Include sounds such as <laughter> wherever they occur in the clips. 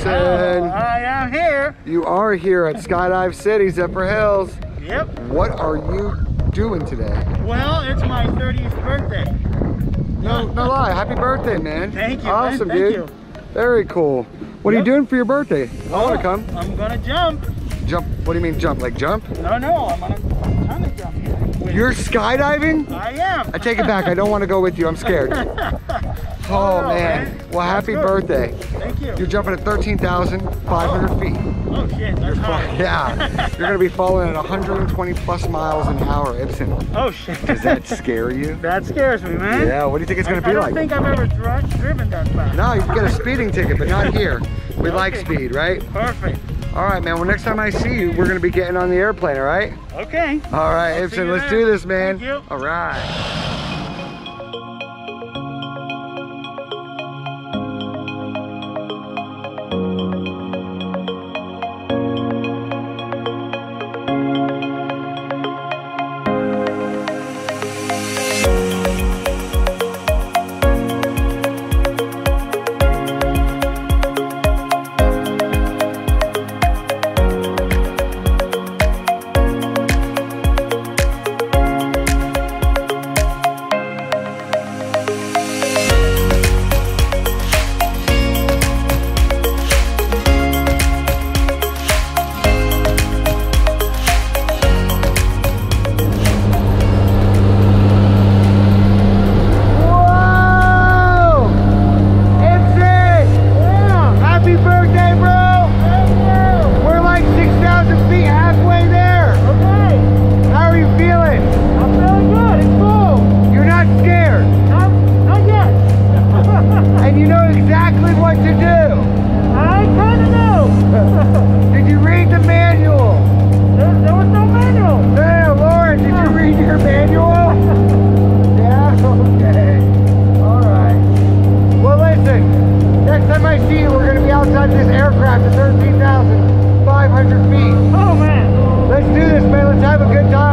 Ibsen. Oh, I am here. You are here at Skydive City, Zephyrhills. Yep. What are you doing today? Well, it's my 30th birthday. No, no lie. Happy birthday, man. Thank you, man. Awesome, Thank dude. you. Very cool. What are you doing for your birthday? I want to oh, come. I'm gonna jump. Jump. What do you mean jump? Like jump? No, no, I'm trying to jump You're skydiving? I am. I take it back. I don't want to go with you. I'm scared. <laughs> Oh no, man. man. Well, happy birthday. Thank you. You're jumping at 13,500 feet. Oh shit, that's high. Yeah. <laughs> You're going to be falling at 120 plus miles an hour, Ibsen. Oh shit. Does that <laughs> scare you? that scares me, man. Yeah. What do you think it's going to be like? I don't like? think I've ever dri- driven that fast. No, you can get a speeding ticket, but not here. We like speed, right? Perfect. All right, man. Well, next time I see you, we're going to be getting on the airplane, all right? Okay. All right, I'll Ibsen, let's there. do this, man. Thank you. All right. this aircraft to 13,500 feet. Oh, man. Let's do this, man. Let's have a good time.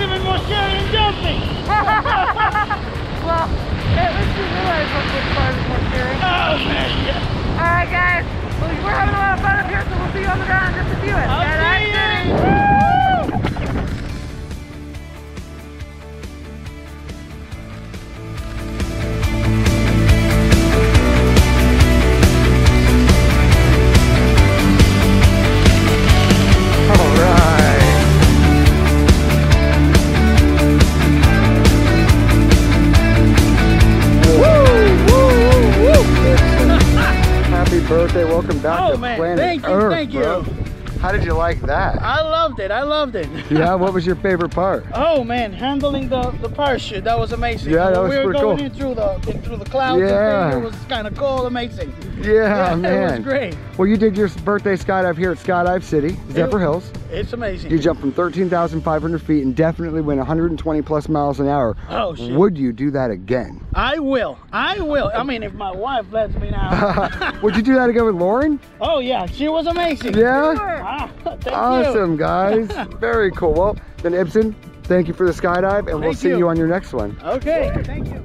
Even more scary than jumping. well, at least you realize what which part is more scary. Oh man, yeah. All right, guys. Well, we're having a lot of fun up here, so we'll see you on the ground just a few. It's I'll Welcome back Oh to man, planet thank you, Earth, thank bro. you. How did you like that? I loved it. I loved it. <laughs> yeah, what was your <laughs> favorite part? Oh man, handling the, the parachute, that was amazing. Yeah, that was we were pretty going cool. in through the in through the clouds Yeah. it was kind of cool, amazing. Yeah, <laughs> it man. was great. Well, you did your birthday skydive here at Skydive City, Zephyrhills. It's amazing. You jumped from 13,500 feet and definitely went 120 plus miles an hour. Oh, shit. Would you do that again? I will. I will. I mean, if my wife lets me now. Would you do that again with Lauren? oh yeah, she was amazing. Yeah? Awesome, guys. <laughs> Very cool. Well, then Ibsen, thank you for the skydive, and we'll Thank see you. you on your next one. Okay, thank you.